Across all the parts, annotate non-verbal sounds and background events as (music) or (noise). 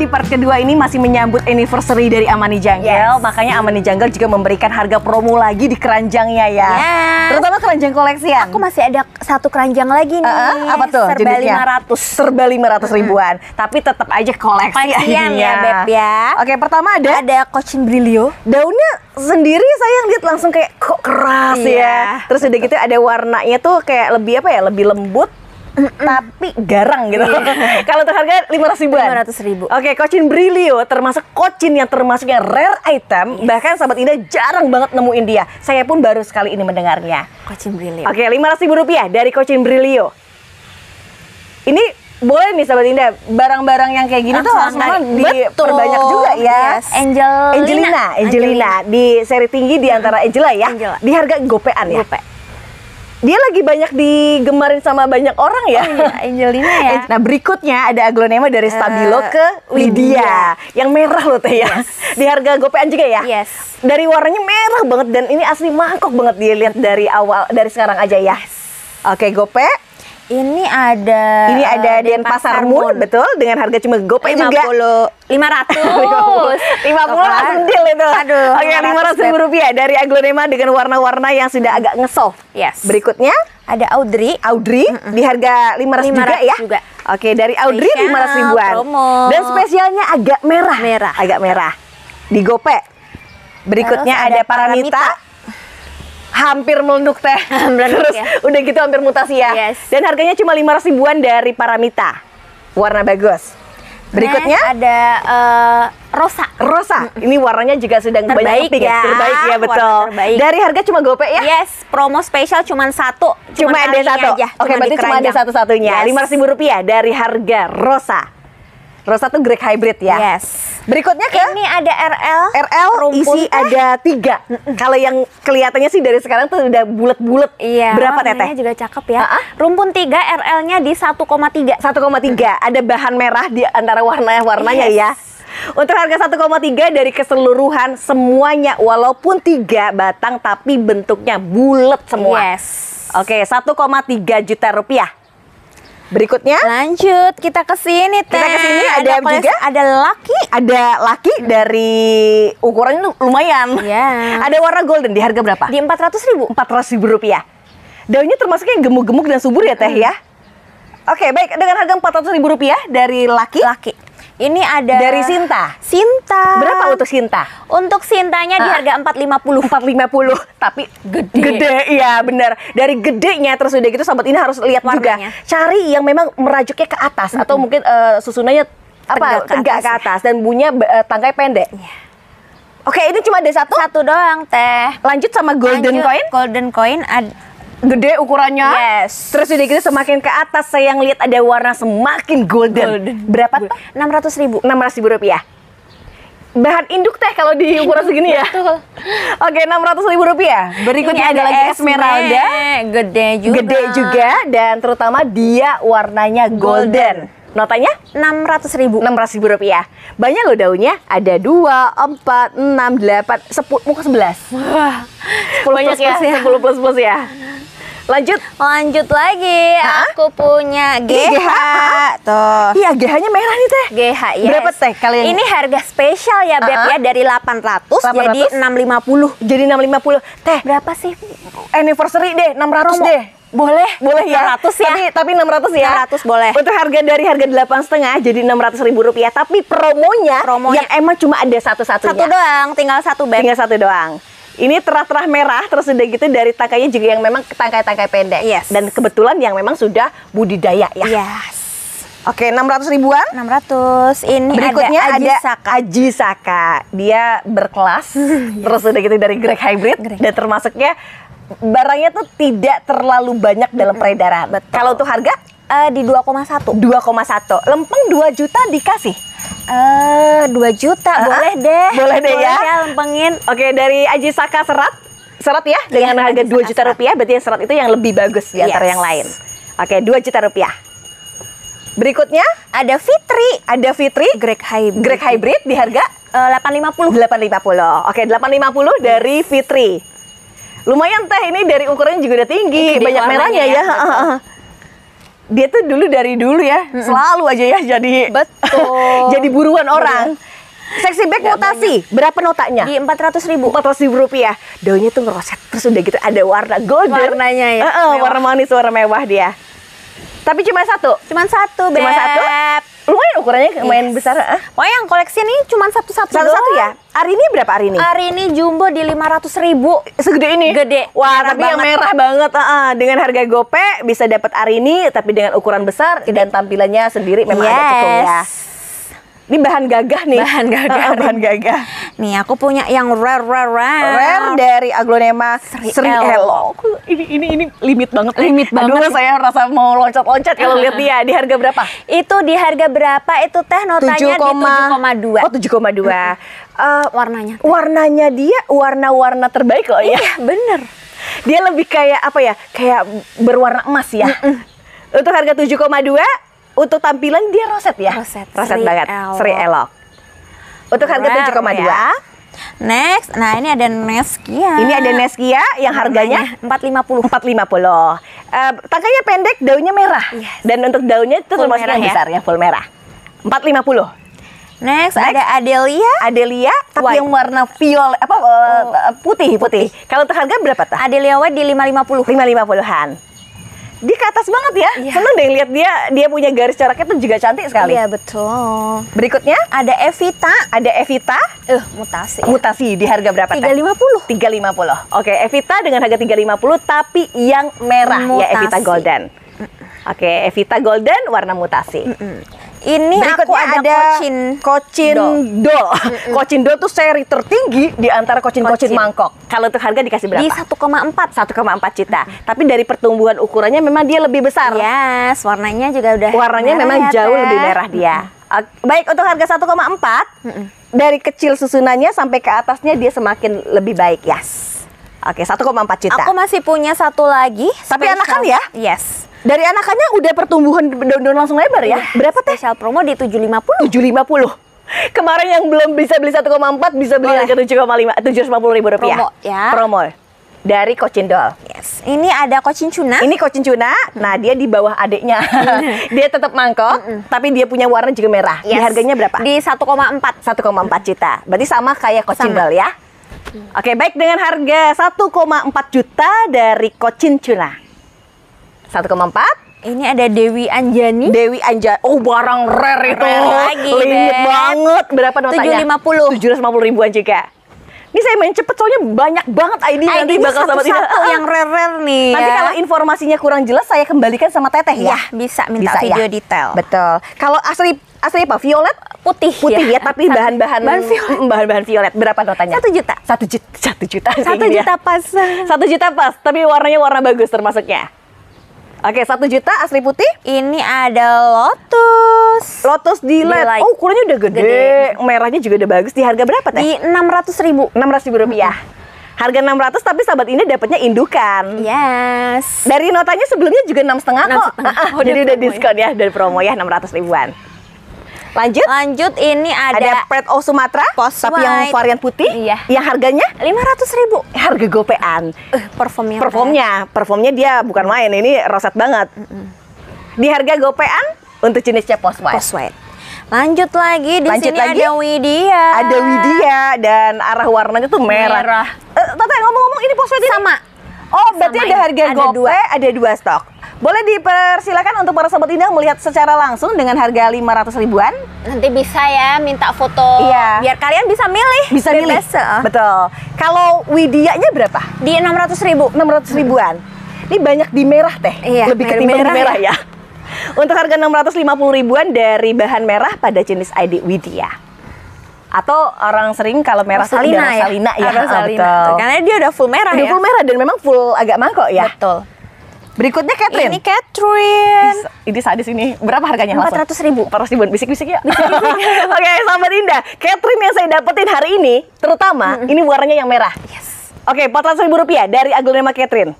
Di part kedua ini masih menyambut anniversary dari Amani Jungle. Yes. Makanya Amani Jungle juga memberikan harga promo lagi di keranjangnya ya. Yes. Terutama keranjang koleksian. Aku masih ada satu keranjang lagi nih. Eh, apa tuh Serba jenisnya? 500. Serba 500 ribuan. Tapi tetap aja koleksi Koleksian ya. Beb ya. Oke, pertama ada Ada Cochin Brilio. daunnya sendiri saya lihat langsung kayak kok keras Iya, ya. Terus udah gitu ada warnanya tuh kayak lebih apa ya? Lebih lembut. Tapi garang gitu. (laughs) Kalau untuk harga 500 ribuan. 500 ribu. Oke, Cochin Brilio termasuk Cochin yang termasuk yang rare item. Bahkan sahabat Indah jarang banget nemuin dia. Saya pun baru sekali ini mendengarnya. Cochin Brilio. Oke, 500 ribu rupiah dari Cochin Brilio. Ini boleh nih sahabat Indah, barang-barang yang kayak gini tuh harus Langsung memang diperbanyak juga ya. Yes. Angelina. Angelina, Angelina, di seri tinggi di antara Angela ya. Angela. Di harga gopean ya. Gope. Dia lagi banyak digemarin sama banyak orang ya. Iya, Angelina ya. (laughs) Nah berikutnya ada aglonema dari Stabilo Eh, ke Lydia. Yang merah loh teh ya. (laughs) Di harga gopean juga ya? Yes. Dari warnanya merah banget Dan ini asli mangkok banget dilihat dari awal Dari sekarang aja ya. Oke gope Ini ada Ini ada Denpasar Moon Betul dengan harga cuma gope juga 50 500. 50 langsung deal itu Aduh, Oke 500 ribu rupiah Dari aglonema dengan warna-warna yang sudah agak ngesoft Yes. Berikutnya Ada Audrey. Audrey di harga 500, juga 500 ya. juga. Oke, dari Audrey Spesial, 500 ribuan. promo. Dan spesialnya agak merah. Merah. Agak merah. Di Gope. Berikutnya Terus ada, ada Paramita. Paramita. Hampir melenduk teh. (laughs) Melenduk Terus ya. udah gitu hampir mutasi ya. Yes. Dan harganya cuma 500 ribuan dari Paramita. Warna bagus. Berikutnya Next ada eh, Rosa. Rosa. Ini warnanya juga sedang Terbaik banyak ya. Terbaik ya, betul. terbaik. Dari harga cuma Gope ya. Yes, promo spesial cuma satu. Cuma ada kali ini satu. Aja. Oke, berarti di cuma ada satu-satunya. Yes. Lima ratus ribu rupiah dari harga Rosa. Rosa tuh Greg Hybrid ya. Yes. Berikutnya ke Ini ada RL. RL rumpun isi teh. ada tiga. (laughs) Kalau yang kelihatannya sih dari sekarang tuh udah bulat-bulet. Iya. Berapa teteh? juga cakep ya. Ah. Rumpun 3 RL-nya di 1,3. 1,3. Ada bahan merah di antara warna-warnanya Yes. ya. Untuk harga 1,3 dari keseluruhan semuanya walaupun tiga batang tapi bentuknya bulat semua. Yes. Oke, 1,3 juta rupiah. Berikutnya Lanjut kita ke sini teh. Kita ke sini ada koleksi- juga? ada laki. ada laki dari ukurannya lu- lumayan. Iya. (laughs) Ada warna golden di harga berapa? Di 400 ribu. 400 ribu rupiah. Daunnya termasuk yang gemuk-gemuk dan subur ya teh ya. Oke baik dengan harga 400 ribu rupiah dari laki. Laki. Ini ada Dari Sinta. Sinta. Berapa untuk Sinta? Untuk Sintanya di Ah. harga 450. 450 tapi Gede. gede iya benar dari gedenya terus udah gitu sahabat ini harus lihat juga Warnanya. cari yang memang merajuknya ke atas atau mungkin eh, susunannya apa Tegak ke tegak atas ke ya. atas dan bunyinya eh, tangkai pendek Iya. oke ini cuma ada satu Satu doang teh. lanjut sama golden Lanjut, coin Golden coin ada gede ukurannya Yes. terus udah gitu semakin ke atas saya ngeliat ada warna semakin golden, berapa tuh 600 ribu. 600 ribu rupiah bahan induk teh kalau di ukuran segini ya Betul. (laughs) oke 600 ribu rupiah berikutnya ada, lagi esmeralda Gede juga. gede juga dan terutama dia warnanya golden. Notanya 600 ribu. 600 ribu rupiah. Banyak loh daunnya. Ada 2, 4, 6, 8, 10, muka 11. Wah, 10 Banyak plus, ya. plus, 10 plus plus ya. Lanjut. lanjut lagi. Hah? Aku punya GH. GH. Tuh. Iya, GH-nya merah nih teh. GH yes. Berapa teh kalian? Ini harga spesial ya Beb Ah, ah. ya dari 800, 800? jadi 650. Jadi 650. Teh, Berapa sih? anniversary deh 600 Promo. deh. Boleh, Boleh ya? 600 ya. Tapi, tapi 600 ya? 600 boleh. Untuk harga dari harga delapan setengah jadi 600 ribu rupiah. Tapi promonya, Promonya. yang emang cuma ada satu-satunya. Satu doang, tinggal satu Beb. Tinggal satu doang. Ini terah-terah merah, terus udah gitu dari tangkainya juga yang memang tangkai-tangkai pendek. Yes. Dan kebetulan yang memang sudah budidaya ya. Yes. Oke, 600 ribuan. 600. Ini Berikutnya ada, ada Aji Saka. Aji Saka. Dia berkelas, (laughs) terus udah gitu dari Greg Hybrid Greg. dan termasuknya barangnya tuh tidak terlalu banyak dalam peredaran. Betul. Kalau untuk harga Eh, di 2,1. 2,1. Lempeng 2 juta dikasih. Eh, 2 juta Ah, boleh deh. boleh deh ya. lempengin. Oke, dari Aji Saka serat. Serat ya dengan Iya, harga Aji 2 Saka juta serat. rupiah berarti yang serat itu yang lebih bagus di antara Yes. yang lain. Oke, 2 juta rupiah. Berikutnya Ada Fitri. ada Fitri Greg Hybrid. Greg Hybrid di harga Eh, 850. 850. Oke, 850 dari Fitri. Lumayan teh ini dari ukurannya juga udah tinggi, Gede banyak merahnya ya. ya, dia tuh dulu dari dulu ya, selalu aja ya jadi Betul. (laughs) jadi buruan orang. Seksi bag mutasi, berapa notanya? Di 400 ribu. empat ratus ribu rupiah. Daunnya tuh ngeroset terus udah gitu ada warna golden. Warnanya ya, Heeh, mewah. warna manis, warna mewah dia. Tapi cuma satu. Cuman satu, Beb. Cuma satu? Lumayan ukurannya lumayan Yes. besar. ah. Oh yang koleksi ini cuma satu-satu Satu-satu doang. ya. Hari ini berapa hari ini? Hari ini jumbo di 500 ribu. Segede ini. Gede. Wah, Merah tapi yang banget. merah banget. ah, ah. Dengan harga gope bisa dapat hari ini, tapi dengan ukuran besar dan tampilannya sendiri memang ada cekungnya. Ini bahan gagah nih. Bahan (laughs) gagah. Ah, bahan gagah. Nih aku punya yang rare rare rare. Rare dari aglonema Sri, Sri Elo. Ini ini ini limit banget. nih. Limit banget Aduh, nih. saya rasa mau loncat-loncat kalau lihat dia di harga berapa? Itu di harga berapa? Itu teh notanya di 7,2. Oh, 7,2. Eh, warnanya. warnanya dia warna-warna terbaik loh ya. Iya, bener. Dia lebih kayak apa ya? Kayak berwarna emas ya. Untuk harga 7,2 untuk tampilan dia roset ya. Roset. Roset Sri banget. Elok. Sri Elok. Untuk harga Rare 7,2. ya. Next, nah ini ada Neskia. Ini ada Neskia yang harganya 450. 450. Eh, tangkainya pendek, daunnya merah. Yes. Dan untuk daunnya itu Full termasuk yang ya? besar ya, full merah. 450. Next, Next. ada Adelia. Adelia tapi White. yang warna violet apa eh, putih, putih. Kalau untuk harga berapa tuh? Adelia White di 550. 550-an. Dia ke atas banget ya. Iya. Seneng deh lihat dia dia punya garis coraknya tuh juga cantik sekali. Iya, betul. Berikutnya Ada Evita. ada Evita Eh, mutasi. mutasi di harga berapa? Teh? 350. 350. Oke, Evita dengan harga 350 tapi yang merah ya Mutasi. Evita Golden. Oke, Evita Golden warna mutasi. Ini aku ada, kocin. Kocin Dol. Kocin Dol tuh seri tertinggi di antara kocin-kocin Kocin. mangkok. Kalau untuk harga dikasih berapa? di 1,4. 1,4 juta. Tapi dari pertumbuhan ukurannya memang dia lebih besar. Yes, warnanya juga udah Warnanya merah memang ya, jauh Teh. lebih merah dia. Baik untuk harga 1,4 dari kecil susunannya sampai ke atasnya dia semakin lebih baik ya. Oke, 1,4 juta. Aku masih punya satu lagi. Tapi spesial- anakan ya? Yes. Dari anakannya udah pertumbuhan daun-daun langsung lebar ya. Berapa teh? Spesial promo di 750. 750. (laughs) Kemarin yang belum bisa beli 1,4 bisa beli Boleh. harga 7,5 750 ribu rupiah. Promo, ya. Promo dari Kocindol. Yes. Ini ada kocin tuna. Ini Kocin Cuna, nah dia di bawah adiknya. (laughs) dia tetap mangkok, tapi dia punya warna juga merah. Di Yes. harganya berapa? Di 1,4. 1,4 juta. Berarti sama kayak Kocin Sama. Dol ya. Oke, baik dengan harga 1,4 juta dari Kocin Cuna. 1,4 Ini ada Dewi Anjani. Dewi Anja. Oh, barang rare itu. Rare lagi, Limit banget. Berapa notanya? 750. 750 ribuan juga. Ini saya main cepet soalnya banyak banget ID, nanti ID-nya bakal sama satu-satu yang rare-rare nih. (laughs) Nanti ya. kalau informasinya kurang jelas saya kembalikan sama Teteh ya. Ya, bisa minta Bisa, video ya? detail. Betul. Kalau asli asli apa? Violet? Putih, Putih ya, tapi Satu- bahan-bahan bahan violet. Mm, bahan-bahan violet. Berapa notanya? Satu juta. Satu juta. Satu juta. Satu gini ya. juta pas. Satu juta pas, tapi warnanya warna bagus termasuknya. Oke, satu juta asli putih. Ini ada Lotus. Lotus di Di LED. light. Oh, ukurannya udah gede. Gede. Merahnya juga udah bagus. Di harga berapa teh? Di 600 ribu. 600 ribu rupiah. Harga 600 tapi sahabat ini dapatnya indukan. Yes. Dari notanya sebelumnya juga enam setengah kok. 6,5. Ah, ah, Oh, jadi udah ya. diskon ya dari promo ya 600 ribuan. Lanjut. Lanjut ini Ada ada, Pret O Sumatera, Post tapi yang varian putih. Iya. Yang harganya 500 ribu. harga gopean. Eh, performnya. Performnya, performnya dia bukan main, ini roset banget. Di harga gopean untuk jenisnya Post White. Post white. Lanjut lagi di Lanjut sini lagi. ada Widya. Ada Widya dan arah warnanya tuh merah. Merah. Tante ngomong-ngomong ini Post White ini Sama. Oh, berarti Sama ada harga Ada gope, dua. ada dua stok. Boleh dipersilakan untuk para sobat indah melihat secara langsung dengan harga 500 ribuan. Nanti bisa ya minta foto. Iya. Biar kalian bisa milih. Bisa milih. Betul. Kalau Widyanya berapa? Di 600 ribu. 600 ribuan. Ini banyak di merah teh. Iya, Lebih ketimbang merah di merah ya. Untuk harga 650 ribuan dari bahan merah pada jenis ID Widya. Atau orang sering kalau merah tuh Rosalina udah ya. Rosalina ya. Rosalina. Ah, betul. Tuh, Karena dia udah full merah Udah ya. full merah dan memang full agak mangkok ya. Betul. Berikutnya Catherine. Ini Catherine. Ini sadis ini. Berapa harganya? langsung? 400 ribu. 400 ribuan. Bisik-bisik ya. (laughs) Oke, sahabat Indah. Catherine yang saya dapetin hari ini, terutama ini warnanya yang merah. Yes. Oke, 400 ribu rupiah dari aglonema Catherine.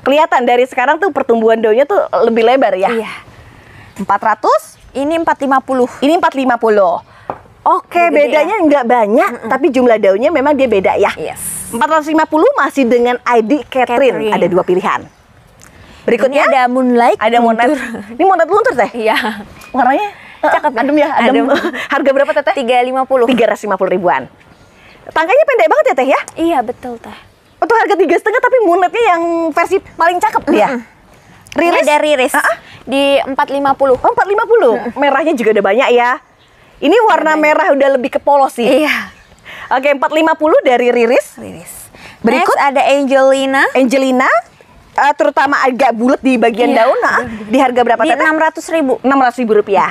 Kelihatan dari sekarang tuh pertumbuhan daunnya tuh lebih lebar ya. Iya. 400, Ini 450. ini 450. Oke, Gede bedanya nggak banyak, tapi jumlah daunnya memang dia beda ya. Yes. 450 masih dengan ID Catherine. Catherine. Ada dua pilihan. Berikutnya Ini ada moonlight. ada luntur. Ini monet luntur teh. Iya. Warnanya Cakep ya? adem ya, adem. Adem. (laughs) Harga berapa teteh? 350. Tiga ratus lima puluh ribuan. Tangkanya pendek banget ya teh ya? Iya, betul teh. Untuk harga tiga setengah tapi monetnya yang versi paling cakep dia. Ini Riris ada riris Ah, ah. di 450. Oh, 450. Merahnya juga udah banyak ya. Ini warna merah udah lebih ke polos sih. Iya. Oke, 450 dari Riris. Riris. Berikut? Next ada Angelina Angelina eh, terutama agak bulat di bagian Iya. daun. Nah, di harga berapa di teteh? 600 ribu. 600 ribu rupiah.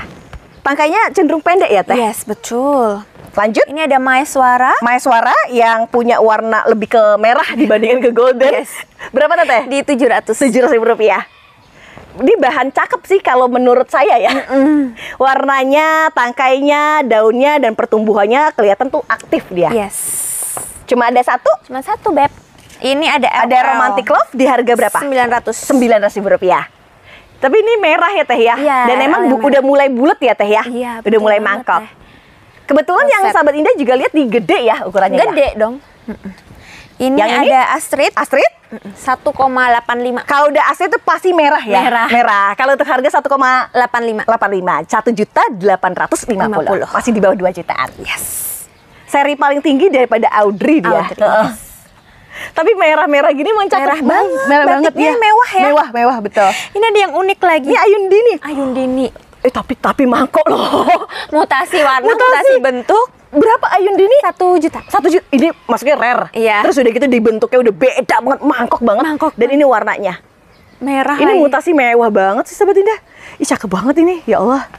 Tangkainya cenderung pendek ya teh. Yes, betul. Lanjut. Ini ada Maeswara Maeswara yang punya warna lebih ke merah dibandingkan ke golden. Yes. Berapa teteh? di 700. tujuh ribu rupiah. Ini bahan cakep sih kalau menurut saya ya. Warnanya, tangkainya, daunnya dan pertumbuhannya kelihatan tuh aktif dia. Yes. Cuma ada satu, Cuma satu, Beb. Ini ada ada LL. romantic love di harga berapa? 900. Sembilan ratus ribu rupiah. Tapi ini merah ya teh ya. Iya, dan emang bu- merah. udah mulai bulat ya teh ya. Iya, udah mulai mangkok. Teh. Kebetulan yang sahabat Indah juga lihat di gede ya ukurannya. ya? Gede dong. Mm-mm. Ini Yang ini? ada Astrid Astrid, 1,85. kalau udah Astrid itu pasti merah ya. Merah. Merah. Kalau untuk harga 1,85 85. 1 juta 850 masih di bawah 2 jutaan Yes. seri paling tinggi daripada Audrey dia Audrey, Heeh. Tapi merah-merah gini emang cakep Merah banget merah banget ya mewah ya. mewah mewah betul Ini ada yang unik lagi. ini Ayundini Ayundini. eh tapi tapi mangkok loh (laughs) Mutasi warna, Mutasi. mutasi, bentuk. berapa Ayundini Satu juta. satu juta ini maksudnya rare Iya. terus udah gitu dibentuknya udah beda banget mangkok banget Mangkok dan ini warnanya Merah ini lagi. mutasi mewah banget sih sahabat Indah ih cakep banget ini ya Allah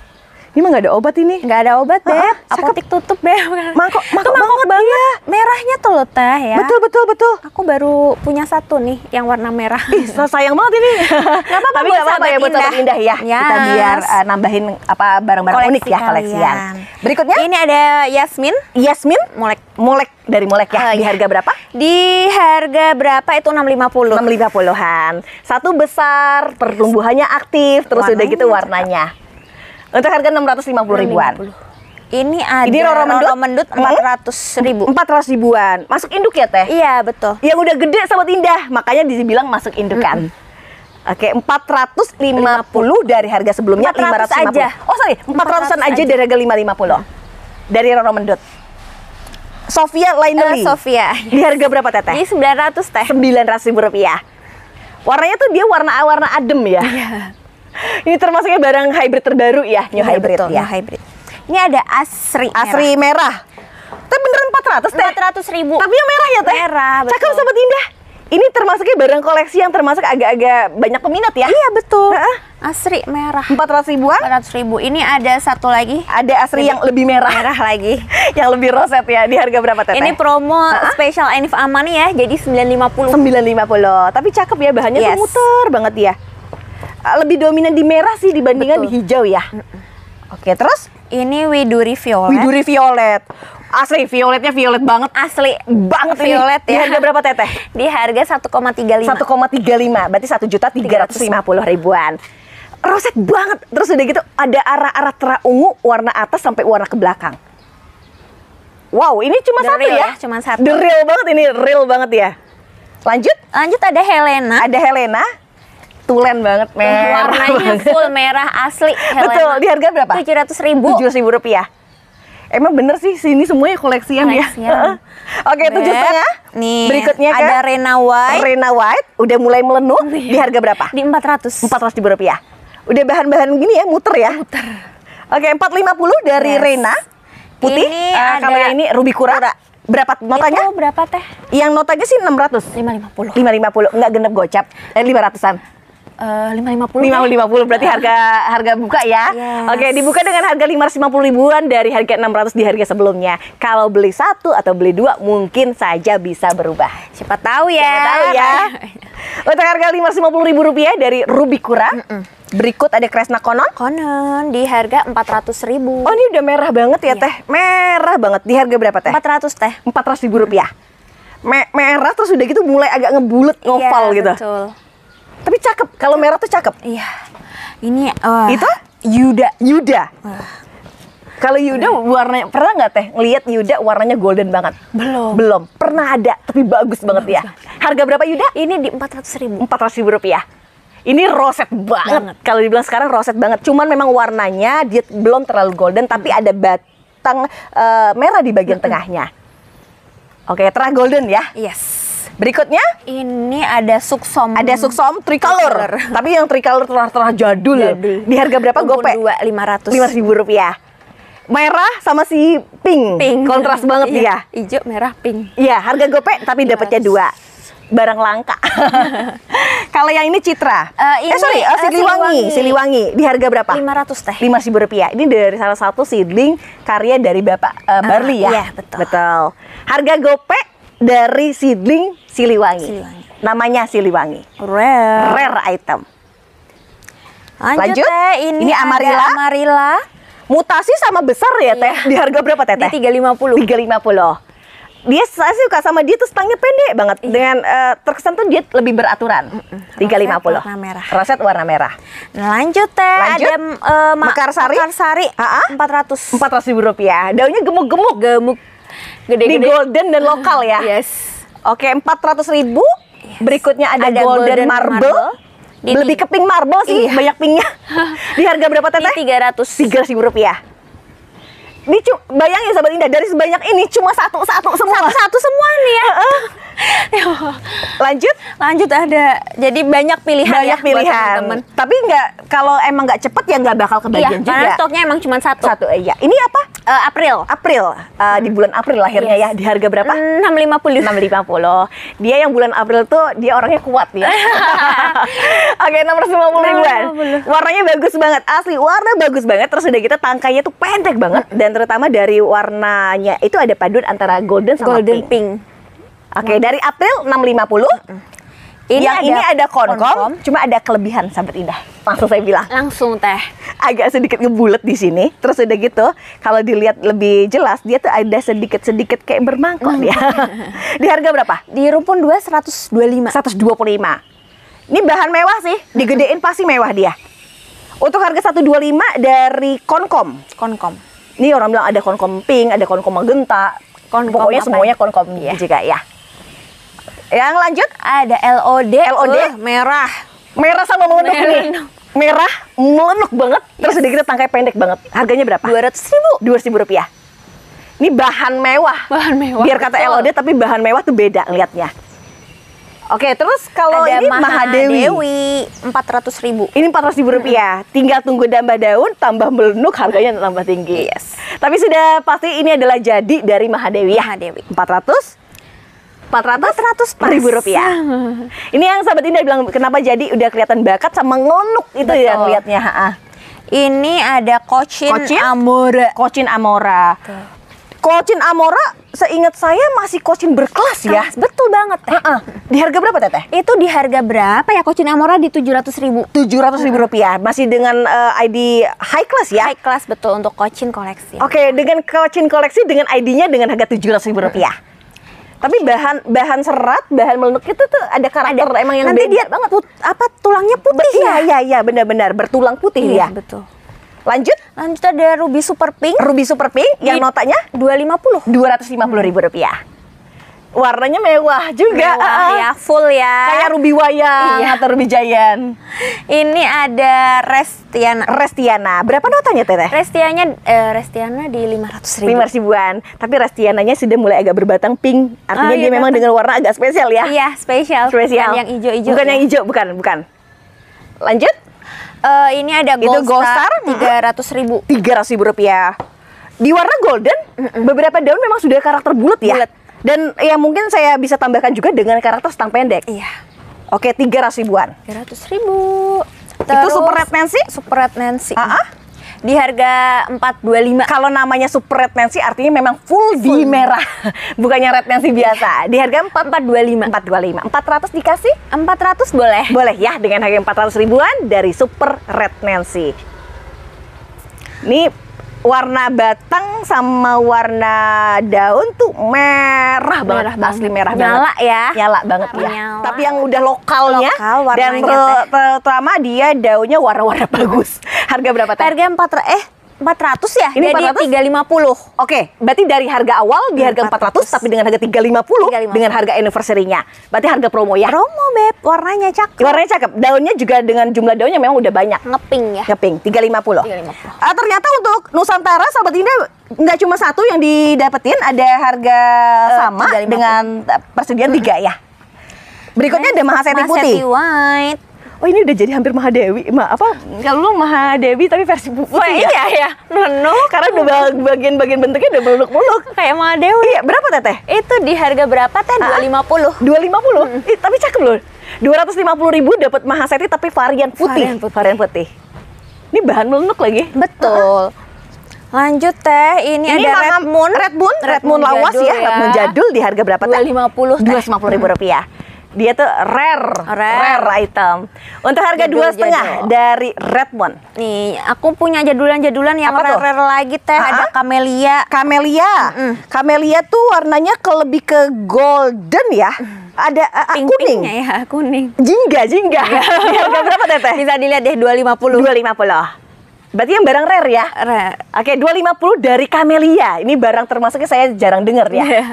ini mah gak ada obat ini Nggak ada obat, Beb. Ah, ah. Apotik tutup, Beb. Mangkok- Tuh mangkok mangkok banget, banget. Merahnya tuh loh, Teh, ya. betul betul betul Aku baru punya satu nih yang warna merah. Ih, sa- sayang banget ini. (laughs) Gak apa-apa Tapi buat nggak apa-apa ya buat sahabat Indah. ya. Kita Yes. biar uh, nambahin apa barang-barang unik ya koleksian. kalian. Berikutnya Ini ada Yasmin. Yasmin Molek. Molek dari Molek ya. Oh, di iya. harga berapa? Di harga berapa itu 650. 650-an. Satu besar, pertumbuhannya aktif, terus udah gitu warnanya. Untuk harga 650 ribuan. 650. Ini ada Ini Roro Mendut? Mendut Hmm? 400 ribu. 400 ribuan. Masuk induk ya teh? Iya, betul. Yang udah gede sahabat indah, makanya dibilang masuk indukan. Oke, 450 dari harga sebelumnya 400 550. aja. Oh, sorry, 400-an 400 aja aja. dari harga 550. Dari Roro Mendut. Sofia Lainely. Eh, Sofia. Di harga berapa teteh? Ini 900 teh. 900 ribu rupiah. Warnanya tuh dia warna warna adem ya. (laughs) Ini termasuknya barang hybrid terbaru ya, new Iya, hybrid betul, ya. new hybrid. Ini ada Asri. Asri merah. Tapi beneran 400 teh. 400 ribu. Tapi yang merah ya teh? Merah, betul. Cakep sobat indah. Ini termasuknya barang koleksi yang termasuk agak-agak banyak peminat ya. Iya betul. Heeh. Asri merah. 400 ribuan. 400 ribu. Ini ada satu lagi. Ada asri yang lebih merah. Merah lagi. (laughs) yang lebih roset ya. Di harga berapa teteh? Ini promo spesial Enif Amani ya. Jadi 950. 950. Tapi cakep ya bahannya tuh Yes. muter banget ya. Ah, Lebih dominan di merah sih dibandingkan Betul. di hijau ya. Oke, terus Ini Widuri Violet. Widuri violet. Asli violetnya violet banget. Asli Banget ini. violet Di ya. harga berapa teteh? (laughs) Di harga 1,35. 1,35 berarti 1 juta 350 ribuan. Roset banget. Terus udah gitu ada arah-arah terang ungu warna atas sampai warna ke belakang. Wow, ini cuma The satu real ya? ya, cuma satu. The real banget ini, real banget ya. Lanjut, Lanjut ada Helena. ada Helena. Tulen banget, merah Warnanya banget. full merah asli. Betul, di harga berapa? 700 ribu. Tujuh ribu rupiah. Emang bener sih, sini semuanya koleksian, ya. Koleksian. (laughs) Oke, tujuh setengah. Nih, Berikutnya ke ada Rena White Rena White, udah mulai melenuh. Di harga berapa? di 400. Empat ratus ribu rupiah. Udah bahan-bahan gini ya, muter ya. Muter. Oke, 450 dari Yes. Rena. Putih. Ini Eh, ada- Kalau yang ini Ruby Kura. Berapa notanya? Itu berapa teh? Yang notanya sih 600. 550. 550, enggak genep gocap. Eh 500-an. Eh, 550. 550 berarti harga harga buka ya. Yes. Oke, dibuka dengan harga 550 ribuan dari harga 600 di harga sebelumnya. Kalau beli satu atau beli dua mungkin saja bisa berubah. Siapa tahu ya. Siapa tahu ya. (laughs) Untuk harga 550 ribu rupiah dari Ruby Kura. Berikut ada Kresna Konon. Konon di harga 400 ribu. Oh ini udah merah banget ya teh, merah banget. Di harga berapa teh? 400 teh. 400 ribu rupiah. Me- merah terus udah gitu mulai agak ngebulet, ngoval Iya, gitu. Betul. Tapi cakep, kalau merah tuh cakep. Iya. Ini eh, Itu Yuda. Yuda. Kalau Yuda warnanya pernah nggak teh ngelihat Yuda warnanya golden banget? Belum. Belum. Pernah ada, tapi bagus banget ya. Harga berapa Yuda? Ini di 400 ribu. 400 ribu rupiah. Ini roset banget. Kalau dibilang sekarang roset banget. Cuman memang warnanya dia belum terlalu golden, tapi ada batang eh, merah di bagian tengahnya. Oke, terah golden ya. Yes. Berikutnya Ini ada suksom. ada suksom tricolor. Tricolor. Tapi yang tricolor terah-terah jadul. Jadul. Di harga berapa gope? dua lima ratus. Lima ribu rupiah. Merah sama si pink. Pink. Kontras banget Iya, dia. Hijau, merah, pink. Iya, harga gope tapi dapatnya dua. Barang langka. (laughs) Kalau yang ini Citra. Eh, ini, sorry, eh, eh, Siliwangi. Siliwangi. Siliwangi. Di harga berapa? 500 teh. Lima ribu rupiah. Ini dari salah satu seedling karya dari Bapak eh, Barli ya. iya, betul. Betul. Harga gope dari seedling Siliwangi. Siliwangi. Namanya Siliwangi. Rare. Rare item. Lanjut, Lanjut. teh. Ini, Ini Amarilla. Amarilla Mutasi sama besar ya teh. Di harga berapa teh? di teh? 350. 350. Dia saya suka sama dia tuh stangnya pendek banget dengan eh, terkesan tuh dia lebih beraturan. 350. Roset warna merah. Roset warna merah. Nah, lanjut teh. Lanjut. Ada eh, ma- Mekarsari. Mekarsari. Ah, ah. 400. 400 ribu rupiah. Daunnya gemuk-gemuk. Gemuk. Di Gede-gede. golden dan lokal ya. Yes. Oke, 400 ribu. Berikutnya ada, Ada golden, golden marble. marble. Di- Lebih ke pink marble sih, Iya. banyak pinknya. (laughs) Di harga berapa Di teteh? 300. Tiga ribu rupiah. Ini bayangin sahabat Indah dari sebanyak ini cuma satu satu semua. Satu semua nih ya. (laughs) Lanjut. Lanjut ada. Jadi banyak pilihan banyak ya buat pilihan. teman-teman. Tapi nggak kalau emang nggak cepet ya nggak bakal Iya, kebagian karena juga. stoknya emang cuma satu. Satu iya. Ini apa? Eh, April. April. Eh, di bulan April lahirnya ya. Di harga berapa? 650. 650. Dia yang bulan April tuh dia orangnya kuat ya. (laughs) Oke, 650 ribuan. 650. Warnanya bagus banget, asli warna bagus banget. Terus udah kita tangkainya tuh pendek banget dan terutama dari warnanya itu ada paduan antara golden sama Golden pink. pink. Oke, dari April 650. Ini yang ada ini ada konkom, konkom. cuma ada kelebihan sahabat indah. Langsung saya bilang Langsung teh. agak sedikit ngebulet di sini. Terus udah gitu, kalau dilihat lebih jelas, dia tuh ada sedikit-sedikit kayak bermangkok dia. (laughs) di harga berapa? Di Rumpun 2 125. 125. Ini bahan mewah sih, digedein pasti mewah dia. Untuk harga 125 dari Konkom. Konkom. Ini orang bilang ada Konkom pink, ada Konkom magenta. Konkom Pokoknya semuanya ya? Konkom juga ya. Yang lanjut, Ada LOD. LOD. eh, merah. merah sama melenuk Merah. nih. Merah, melenuk banget. Terus udah gitu tangkai pendek banget. Harganya berapa? 200 ribu. dua ribu rupiah. Ini bahan mewah. Bahan mewah, Biar kata betul. LOD tapi bahan mewah tuh beda liatnya. Oke, terus kalau ada ini Mahadewi. 400 ribu. Ini 400 ribu rupiah. Tinggal tunggu dambah daun, tambah melenuk, harganya tambah tinggi. Yes. Tapi sudah pasti ini adalah jadi dari Mahadewi ya. Mahadewi. 400 400 pas. ribu rupiah. Ini yang sahabat Indah bilang kenapa jadi udah kelihatan bakat sama ngelunuk itu Betul. yang liatnya. ha-ha. Ini ada Cochin, Cochin? Amore. Cochin Amora. Cochin Amora, seingat saya masih Cochin berkelas ya. Kelas, betul banget teh. Ha-ha. Di harga berapa teteh? Itu di harga berapa ya Cochin Amora di 700 ribu. 700 ribu rupiah. Masih dengan eh, ID high class ya. High class betul untuk Cochin koleksi. Oke, dengan Cochin koleksi dengan ID-nya dengan harga 700 ribu rupiah. Tapi bahan bahan serat, bahan melenuk itu tuh ada karakter emang yang Nanti beda dia banget. put- apa tulangnya putih Iya, ya? iya, iya, benar-benar bertulang putih Iya, ya. betul. Lanjut, Lanjut ada Ruby Super Pink Ruby Super Pink yang notanya 250. 250 ribu rupiah. Warnanya mewah juga. Mewah ah, ah. ya, full ya. Kayak Ruby Wayang Iya. atau Ruby Giant. Ini ada Restiana. Restiana, berapa notanya teteh? Restianya eh, Restiana di 500 ribu. Lima ribuan. Tapi Restiananya sudah mulai agak berbatang pink. Artinya Oh, dia iya, memang datang. dengan warna agak spesial ya. Iya, spesial. Spesial. Bukan yang hijau-hijau. Bukan ya. yang hijau, bukan, bukan. Lanjut, Eh, ini ada Itu Gold Gold Star Star, 300 ribu. tiga ratus ribu rupiah. Di warna golden, beberapa daun memang sudah karakter bulat ya. Bulat. Dan ya mungkin saya bisa tambahkan juga dengan karakter stang pendek. Iya, Oke, tiga ratus ribuan. 300 ribu. Itu Super Red Nancy? Super Red Nancy. Ah, ah. Di harga 425. Kalau namanya Super Red Nancy artinya memang full, di merah. (laughs) Bukannya Red Nancy biasa. Di harga 425. 425. 400 dikasih? 400 boleh. Boleh ya dengan harga 400 ribuan dari Super Red Nancy. Ini warna batang sama warna daun tuh merah banget, Merah banget. asli merah Nyala banget. ya. Nyala banget ya. Menyala. Tapi yang udah lokalnya Lokal dan terutama dia daunnya warna-warna (laughs) bagus. Harga berapa teh? Harga 4 eh 400 ya? Ini Jadi 400? 350. Oke, berarti dari harga awal di harga 400 400. tapi dengan harga 350 350. dengan harga anniversary-nya. Berarti harga promo ya. Promo, Beb. Warnanya cakep. Warnanya cakep. Daunnya juga dengan jumlah daunnya memang udah banyak. Ngeping ya. Ngeping 350. 350. Ah, ternyata untuk Nusantara sahabat Indah nggak cuma satu yang didapetin, ada harga Eh, sama 350. dengan eh, persediaan tiga ya. Berikutnya ada Mahaseti Mahaseti putih. white. Oh ini udah jadi hampir Mahadewi, Ma, apa? Kalau lu Mahadewi tapi versi putih Wah, ya? iya ya. Nono. Karena udah bag- bagian-bagian bentuknya udah meluk-meluk. Kayak Madewi. Iya, berapa teteh? Itu di harga berapa teh? Ah. 250. 250. Ih, tapi cakep loh. 250 ribu dapat Mahaseti tapi varian putih. Varian putih. Varian putih. Ini bahan melunuk lagi. Betul. Lanjut teh, ini, ada Maham- Red Moon. Red Moon, Red Moon lawas jadul ya, Red Moon jadul di harga berapa teh? 250 teh. 250 ribu rupiah. Dia tuh rare, Rare. item. Untuk harga dua setengah dari Red Moon. Nih, aku punya jadulan-jadulan yang Apa tuh? rare-rare lagi teh. Ah, Ada ah. Camellia. Camellia, Camellia tuh warnanya ke lebih ke golden ya. Ada uh, uh, kuning. Pink-pinknya ya, kuning. Jingga, jingga. (laughs) Di harga berapa teteh? Bisa dilihat deh 250. 250. Berarti yang barang rare ya? Rare. Oke, 250 dari Camellia. Ini barang termasuknya saya jarang dengar ya. Iya.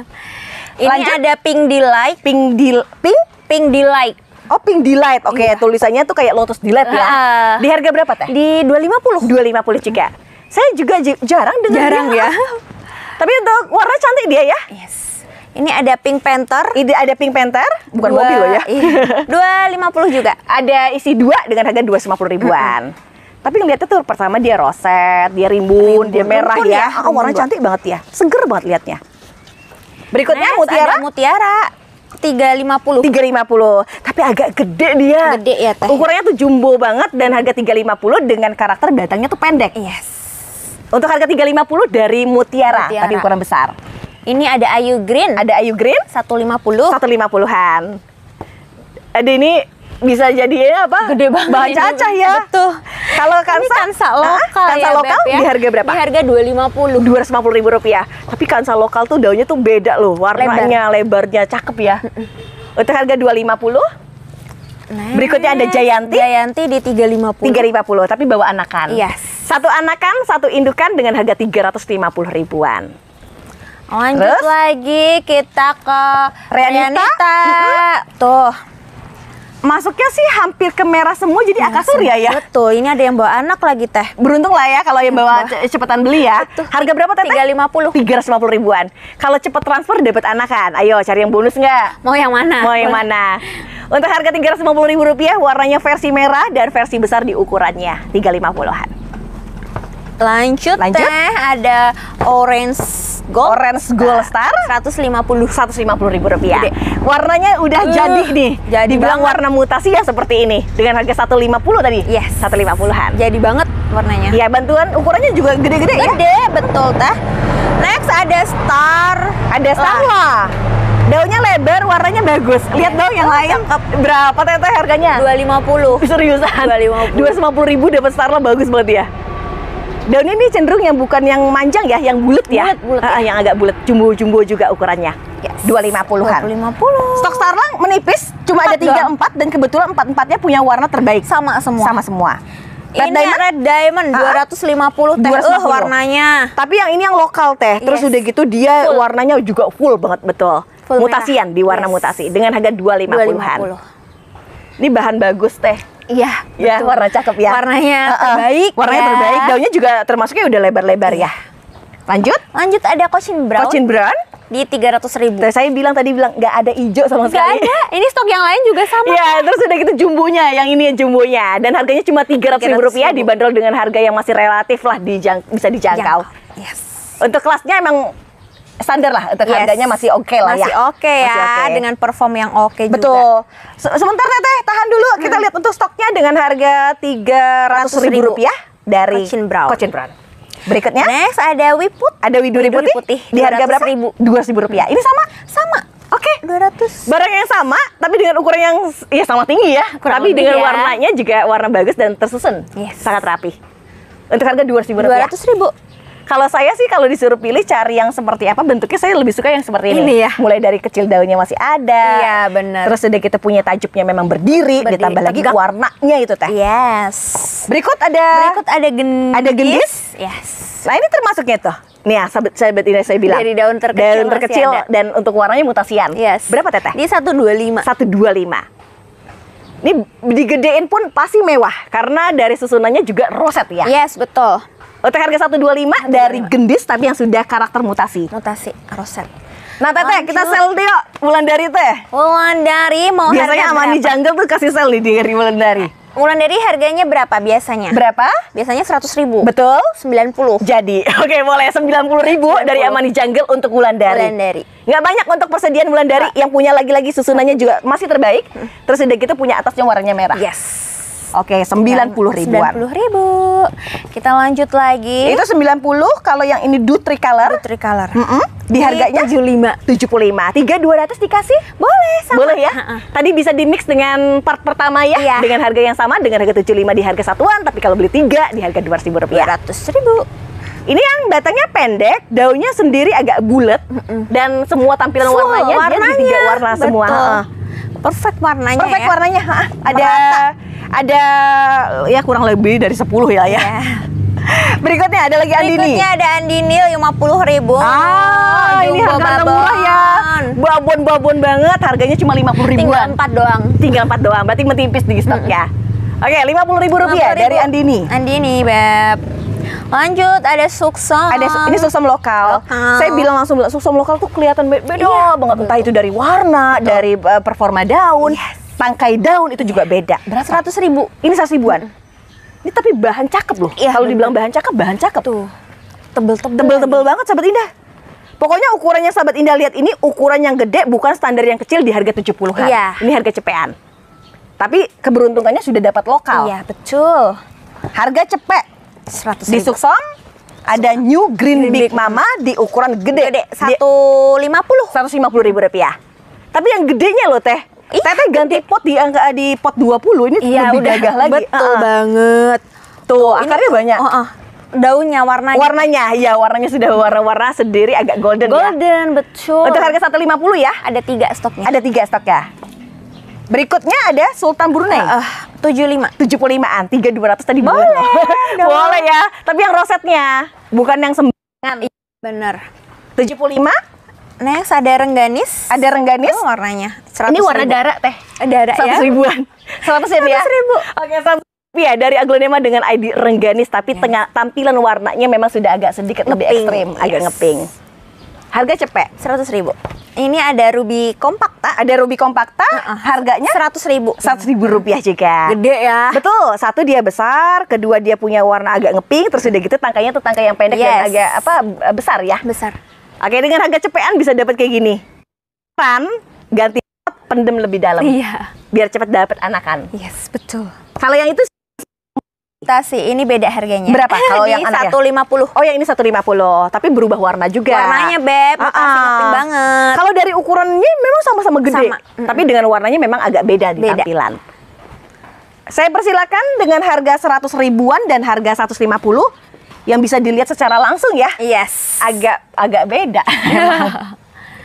Ini Lanjut. ada Pink Delight. Pink deal, pink? Pink Delight. Oh, pink delight. Oke, tulisannya tuh kayak Lotus delight ya. Iya. Ah. Di harga berapa teh? Di 250. 250 juga. Saya juga jarang dengar Jarang dia. ya. (laughs) Tapi untuk warna cantik dia ya. Yes. Ini ada Pink Panther. Ini ada Pink Panther, bukan Dua- mobil loh ya. iya. (laughs) 250 juga. ada isi dua dengan harga 250 ribuan. Tapi ngeliatnya tuh pertama dia roset, dia rimbun, Rimbun. dia merah Rimbun ya. ya, Oh, warna cantik banget ya. Seger banget liatnya. Berikutnya Next, mutiara ada Mutiara 350. 350. Tapi agak gede dia. Gede ya, Teh. Ukurannya tuh jumbo banget dan harga 350 dengan karakter batangnya tuh pendek. Yes. Untuk harga 350 dari mutiara, Mutiara. tapi ukuran besar. Ini ada Ayu Green Ada Ayu Green 150. 150-an. Ada ini bisa jadi ya apa? Gede banget Bahan cacah ya. Betul. Kalau kansa, kansa lokal kansa ya, lokal Beb, ya. di harga berapa? Di harga 250. 250 ribu rupiah. Tapi kansa lokal tuh daunnya tuh beda loh, warnanya, lebarnya cakep ya. Untuk harga 250, Nah, Berikutnya ada Jayanti. Jayanti di 350. 350, tapi bawa anakan. Yes. Satu anakan, satu indukan dengan harga 350 ribuan. Lanjut Terus? lagi kita ke Rianita. Rianita. Tuh. Masuknya sih hampir ke merah semua jadi akasurya ya. Betul, ini ada yang bawa anak lagi teh. Beruntung lah ya kalau yang bawa ce- cepetan beli ya. Harga berapa teteh? 350. 350 ribuan. Kalau cepet transfer dapat anakan. Ayo cari yang bonus nggak? Mau yang mana? Mau yang mana? Untuk harga 350 ribu rupiah, warnanya versi merah dan versi besar di ukurannya 350-an. Lanjut, Lanjut. teh ada orange gold. Orange Gold Star 150. 150 ribu rupiah. Gede. Warnanya udah Uh, jadi nih. jadi Dibilang banget. warna mutasi ya seperti ini. Dengan harga 150 tadi. Yes. 150-an. Jadi banget warnanya. Ya bantuan ukurannya juga gede-gede ya. Gede, betul teh. Next ada star. Ada Starla. Daunnya lebar, warnanya bagus. Lihat daun yang Oh, lain. cakep. Berapa teteh harganya? 250. Seriusan? 250. 250 ribu dapat Starla bagus banget ya. Daunnya ini cenderung yang bukan yang manjang ya, yang bulat ya. Bulet, bulet, Ah, Yang agak bulat, jumbo-jumbo juga ukurannya. Yes. 250-an. 250. Stok Starlang menipis, cuma ada Empat 3 doang. 4 dan kebetulan 4 empatnya punya warna terbaik. sama semua. Sama semua. Red ini Diamond? red diamond Ah, 250 teh. 250. Eh, warnanya. Tapi yang ini yang lokal teh. Terus Yes. udah gitu dia Full. warnanya juga full banget betul. Full Mutasian merah. di warna Yes. mutasi dengan harga 250-an. 250. Ini bahan bagus teh. Iya, Ya, betul. warna cakep ya. Warnanya Uh-uh. terbaik. Warnanya ya. terbaik. Daunnya juga termasuknya udah lebar-lebar ya. Lanjut. Lanjut ada Cochin Brown Cochin Brown. di 300 ribu. Tuh, Saya bilang tadi bilang nggak ada hijau sama Gak sekali. ada. Ini stok yang lain juga sama. Iya, terus udah gitu jumbonya, yang ini yang jumbonya dan harganya cuma 300 ribu 300.000. rupiah dibanderol dengan harga yang masih relatif lah dijang- bisa dijangkau. Yes. Untuk kelasnya emang standar lah, untuk Yes. harganya masih oke lah ya. Masih oke ya, Masih oke. dengan perform yang oke juga. Betul. Se- Sebentar Teteh, tahan dulu. Kita lihat untuk stoknya dengan harga 300 ribu 100.000 rupiah dari Cochin Brown. Cochin Brown. Berikutnya Next ada Wiput. ada widuri, putih, putih, di harga berapa? 200.000. 200.000 rupiah. Ini sama? Sama. Oke. 200. Barang yang sama, tapi dengan ukuran yang ya sama tinggi ya. Kurang tapi dengan ya. warnanya juga warna bagus dan tersusun. Yes. Sangat rapi. Untuk harga 200.000 rupiah. 200 ribu. Kalau saya sih kalau disuruh pilih cari yang seperti apa bentuknya saya lebih suka yang seperti ini. Ini ya? Mulai dari kecil daunnya masih ada. Iya, bener. Terus udah kita punya tajuknya memang berdiri, Berdiri, ditambah lagi tegak. warnanya itu teh. Yes. Berikut ada Berikut ada gendis. Ada gendis? Yes. Nah, ini termasuknya tuh. Nih ya, sahabat sahabat ini saya bilang. Dari daun terkecil Daun masih terkecil ada. dan untuk warnanya mutasian. Yes. Berapa teteh? Di 125. 125. Ini digedein pun pasti mewah karena dari susunannya juga roset ya. Yes, betul. Untuk harga 125 dari gendis tapi yang sudah karakter mutasi. Mutasi roset. Nah, Teteh, Lanjut. kita sel dia bulan dari teh. Wulan dari mau Biasanya harga Amani berapa? Jungle tuh kasih sel nih dari. Wulan dari harganya berapa biasanya? Berapa? biasanya 100 ribu. Betul? 90. Jadi, (laughs) oke boleh 90 ribu dari Amani Jungle untuk Wulandari. Wulandari. Nggak banyak untuk persediaan Wulandari yang punya lagi-lagi susunannya juga masih terbaik. Terus udah gitu punya atasnya warnanya merah. Yes. Oke, 90 ribuan. 90 ribu. Kita lanjut lagi. Itu 90 kalau yang ini dude tricolor. tricolor. Mm-mm, di harganya 75. 75. 3200 dikasih? Boleh sama. Boleh ya? Ha-ha. Tadi bisa di mix dengan part pertama ya, Iya. dengan harga yang sama dengan harga 75 di harga satuan, tapi kalau beli tiga di harga 200 rupiah. 200 ribu. Ini yang datangnya pendek, daunnya sendiri agak bulat dan semua tampilan Full warnanya, dia di tiga warna semua. Betul. Ha-ha. Perfect warnanya Perfect ya. warnanya. Ada ada ya kurang lebih dari 10 ya ya. Ya. (laughs) Berikutnya ada lagi Andini. Berikutnya ada Andinil 50 ribu. Ah, ini harga murah ya. Babon-babon banget, harganya cuma 50 Tinggal ribuan. 4 doang. Tinggal 4 doang, berarti menipis di stoknya. Oke, 50 ribu rupiah 50.000. dari Andini. Andini, Beb. Lanjut ada suksom. Ada ini susom lokal. Lokal. Saya bilang langsung susom lokal tuh kelihatan be- beda Iya, banget. Entah itu dari warna, dari uh, performa daun, tangkai daun itu juga beda. Berapa? 100 ribu. Ini 100 ribuan. Ini tapi bahan cakep loh. Iya, Kalau dibilang bahan cakep, bahan cakep. Tuh. Tebel-tebel. Tebel-tebel banget sahabat Indah. Pokoknya ukurannya sahabat Indah lihat ini ukuran yang gede bukan standar yang kecil di harga 70-an. Iya. Ini harga cepean. Tapi keberuntungannya sudah dapat lokal. Iya, betul. Harga cepek 100 di ribu. Suksom ada New Green, Big, Mama di ukuran gede. Gede, Di- 150. 150 ribu rupiah. Tapi yang gedenya loh teh. Iya, Teteh ganti pot di angka di pot 20 ini Iya, lebih udah gagah lagi. Betul ah. banget. Tuh, Ini- akarnya banyak. Oh, oh. Daunnya warnanya Warnanya, ya warnanya sudah warna-warna sendiri agak golden, ya. golden, betul. Untuk harga 150 ya. ada tiga stoknya. Ada tiga stok ya. Berikutnya ada Sultan Brunei. Eh, 75. 75-an, 3200 tadi Boleh dong. Boleh ya, tapi yang rosetnya bukan yang sembarangan. Bener. 75 Next ada rengganis. ada rengganis. Oh, warnanya. Ini 100 warna ribu. darah teh. Darah ya. 100 ribuan. (laughs) 100 ya, Tia? 100 ribu. Oke, 100 ya dari aglonema dengan ID rengganis tapi tengah tampilan warnanya memang sudah agak sedikit lebih ekstrim, agak yes. ngeping. Harga cepet. 100 ribu. Ini ada ruby kompakta. Ada ruby kompakta, harganya 100 ribu. 100 ribu rupiah juga. Gede ya. Betul, satu dia besar, kedua dia punya warna agak ngeping, terus udah gitu tangkainya tuh tangkai yang pendek dan Yes. agak apa besar ya. Besar. Oke, dengan harga cepean bisa dapat kayak gini. Kan ganti pot, pendem lebih dalam Iya. biar cepet dapat anakan. Yes, betul. Kalau yang itu Tasi ini beda harganya. Berapa (laughs) kalau yang anaknya? 150. oh yang ini 150, tapi berubah warna juga. Warnanya beb, ah. ngeping banget. Kalau dari ukurannya memang sama-sama gede, Sama, mm-mm. tapi dengan warnanya memang agak beda di Beda. tampilan. Saya persilakan dengan harga 100 ribuan dan harga 150 yang bisa dilihat secara langsung ya. Yes. Agak agak beda. (laughs)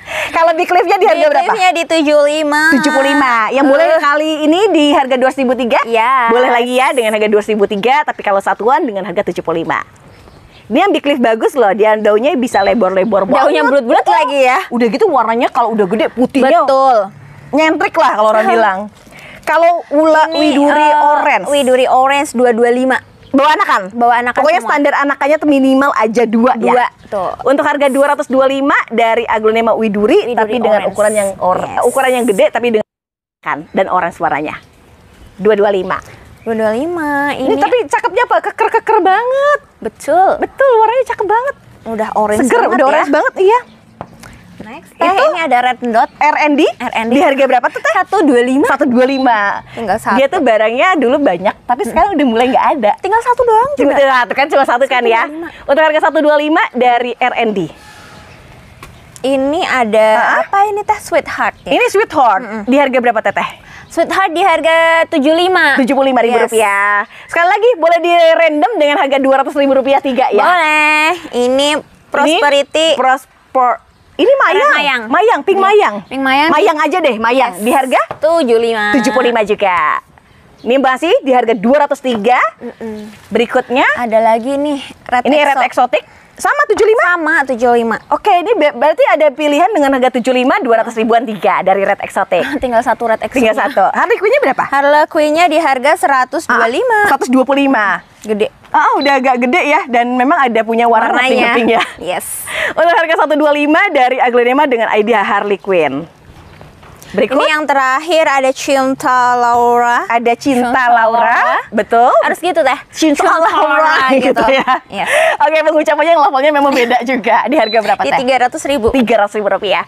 Kalau Big Cliff-nya di harga berapa? Liftnya di 75. 75. Yang boleh kali ini di harga 2.003. Yes. Boleh lagi ya dengan harga 2.003, tapi kalau satuan dengan harga 75. Ini yang Big bagus loh, dia daunnya bisa lebor-lebor Daunnya banget. bulat-bulat lagi ya. Udah gitu warnanya kalau udah gede putihnya Betul. nyentrik lah kalau orang (laughs) bilang. Kalau ula Ini, widuri eh, orange, Widuri orange 225. Bawa anakan. Bawa anakan Pokoknya semua. standar anakannya tuh minimal aja dua, Dua, ya. tuh. Untuk harga 225 dari aglonema widuri, Widuri tapi dengan orange. ukuran yang or Yes. ukuran yang gede tapi dengan kan dan orange warnanya. 225. 225. Ini, Ini, tapi cakepnya apa? Keker-keker banget. betul. Betul, warnanya cakep banget. Udah orange Seger, banget udah ya. orange banget, iya. Next. Teh, Itu- ini ada red dot. R&D, R&D. di harga berapa tuh teh? 125. 125. Tinggal satu. Dia tuh barangnya dulu banyak, tapi sekarang udah mulai nggak ada. Tinggal satu doang Cuma satu kan cuma satu kan ya. 125. Untuk harga 125 dari R&D. Ini ada Ah. apa ini teh sweetheart ya? Ini sweetheart. Di harga berapa teteh? Sweetheart di harga 75. Tujuh puluh lima ribu Yes. rupiah. Sekali lagi boleh di random dengan harga dua ratus ribu rupiah tiga ya. Boleh. Ini Prosperity. Ini Prosper. Ini mayang. mayang. Mayang, pink Iya. mayang. Pink mayang. Mayang aja deh, mayang. Di harga 75. 75 juga. Ini masih di harga 203. Berikutnya Ada lagi nih red ini red Exo. exotic sama 75. sama 75. Oke, ini be- berarti ada pilihan dengan harga 75 200 ribuan tiga dari red exotic. (laughs) Tinggal satu red Exo. Tinggal satu. Harley Quinn-nya berapa? Harley Quinn-nya di harga 125. Ah, 125. Gede. Ah, udah agak gede ya dan memang ada punya warna pink ya. Yes. (laughs) Untuk harga 125 dari Aglenema dengan ID Harley Quinn. Berikut Ini yang terakhir ada Cinta Laura. ada Cinta Cinta Laura, Laura. betul? Harus gitu teh. Cinta Laura gitu ya. Yes. Oke, pengucapannya yang levelnya memang beda juga. Di harga berapa Di teh? 300 ribu. Tiga ratus ribu rupiah.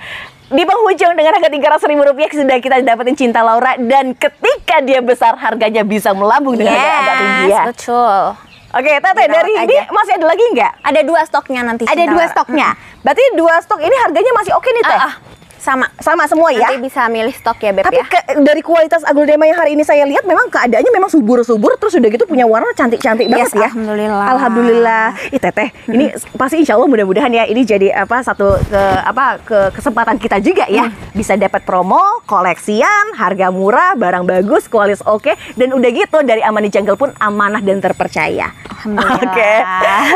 Di penghujung dengan harga tiga ratus ribu rupiah sudah kita dapetin Cinta Laura dan ketika dia besar harganya bisa melambung dengan harga agak tinggi ya. betul. Oke, Dirawat dari ini aja. masih ada lagi nggak? Ada dua stoknya nanti. Ada Cinta dua Laura. stoknya. Berarti dua stok ini harganya masih oke nih Teh. Ah, ah. Sama. Sama semua ya. Nanti bisa milih stok ya, Beb Tapi ya. ke- dari kualitas aglonema yang hari ini saya lihat memang keadaannya memang subur-subur terus udah gitu punya warna cantik-cantik Yes, banget ya. alhamdulillah. Alhamdulillah. Ih Teteh, ini pasti insya Allah mudah-mudahan ya ini jadi apa satu ke apa ke kesempatan kita juga ya bisa dapat promo, koleksian, harga murah, barang bagus, kualitas oke dan udah gitu dari Amani Jungle pun amanah dan terpercaya. Alhamdulillah. Oke.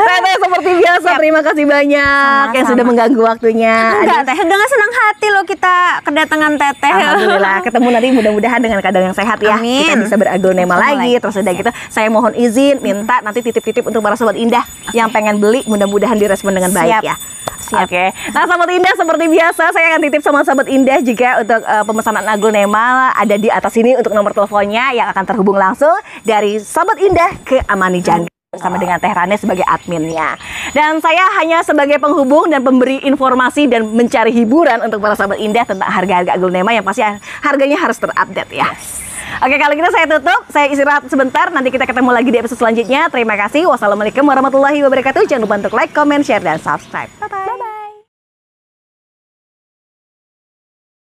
Teteh seperti biasa terima kasih banyak yang Sama-sama. sudah mengganggu waktunya. Enggak, Teh. Dengan senang hati loh kita kedatangan Teteh. Alhamdulillah (laughs) ketemu nanti mudah-mudahan dengan keadaan yang sehat ya Amin. kita bisa beraglonema lagi lagi. terus udah gitu saya mohon izin minta nanti titip-titip untuk para sobat indah yang pengen beli mudah-mudahan direspon dengan baik Siap. ya Siap. Oke, nah sobat indah seperti biasa saya akan titip sama sobat indah juga untuk eh, pemesanan aglonema ada di atas ini untuk nomor teleponnya yang akan terhubung langsung dari sobat indah ke Amani Jangga bersama dengan Teh Rane sebagai adminnya. Dan saya hanya sebagai penghubung dan pemberi informasi dan mencari hiburan untuk para sahabat indah tentang harga-harga aglonema yang pasti harganya harus terupdate ya. Oke, kalau gitu saya tutup, saya istirahat sebentar, nanti kita ketemu lagi di episode selanjutnya. Terima kasih. Wassalamualaikum warahmatullahi wabarakatuh. Jangan lupa untuk like, comment, share, dan subscribe. Bye-bye.